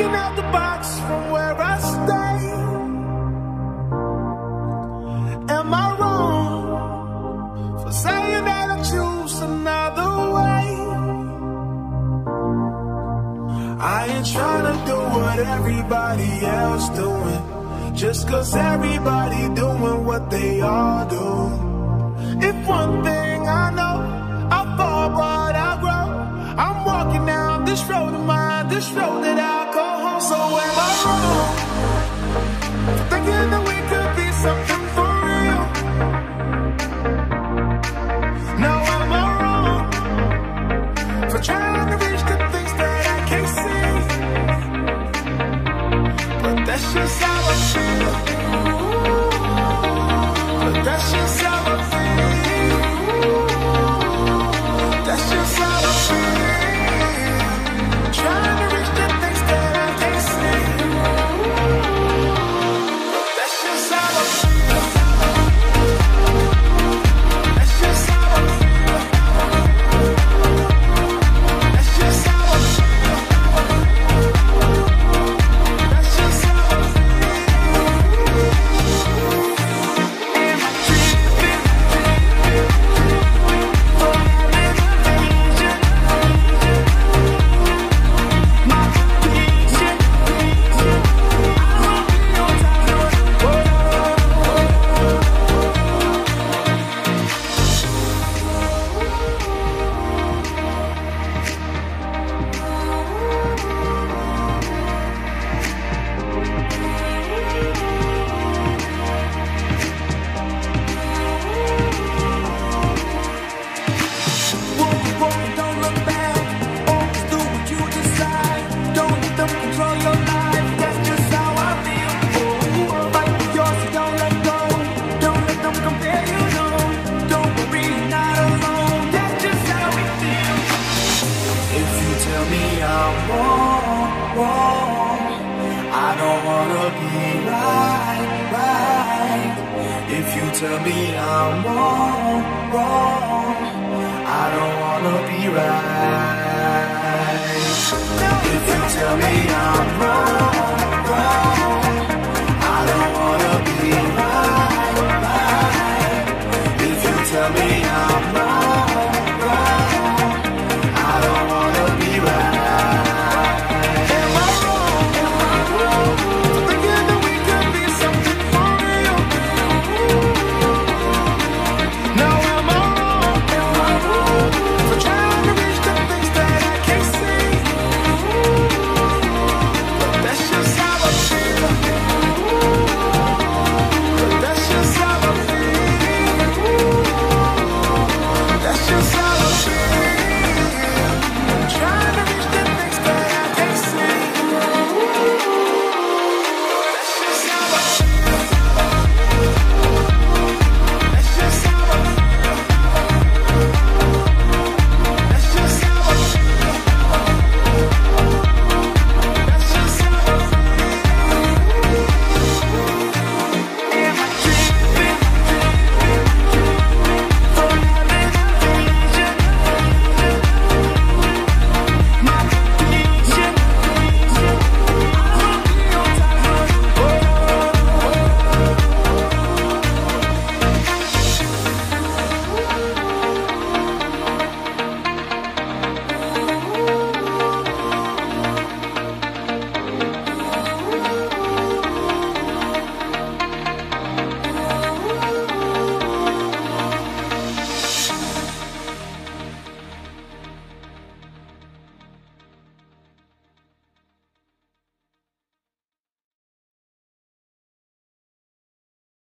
Thinking out the box from where I stay. Am I wrong for saying that I choose another way? I ain't trying to do what everybody else doing. Just cause everybody doing what they all do. If one thing I know 雪下的时候 wrong. I don't wanna be right, right. If you tell me I'm wrong, wrong, I don't wanna be right. If you tell me I'm wrong.